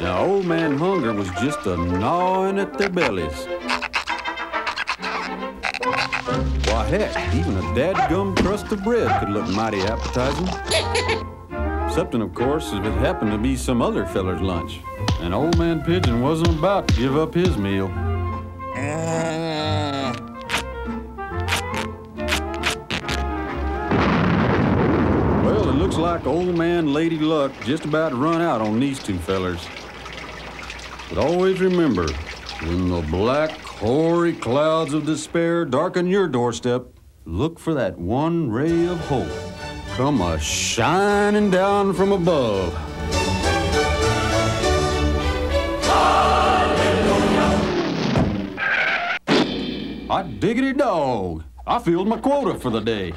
Now, old man hunger was just a gnawing at their bellies. Why, heck, even a dadgum crust of bread could look mighty appetizing. Excepting, of course, if it happened to be some other feller's lunch. And old man Pigeon wasn't about to give up his meal. Well, it looks like old man Lady Luck just about run out on these two fellers. But always remember, when the black, hoary clouds of despair darken your doorstep, look for that one ray of hope come a shining down from above. Hot diggity dog! I filled my quota for the day.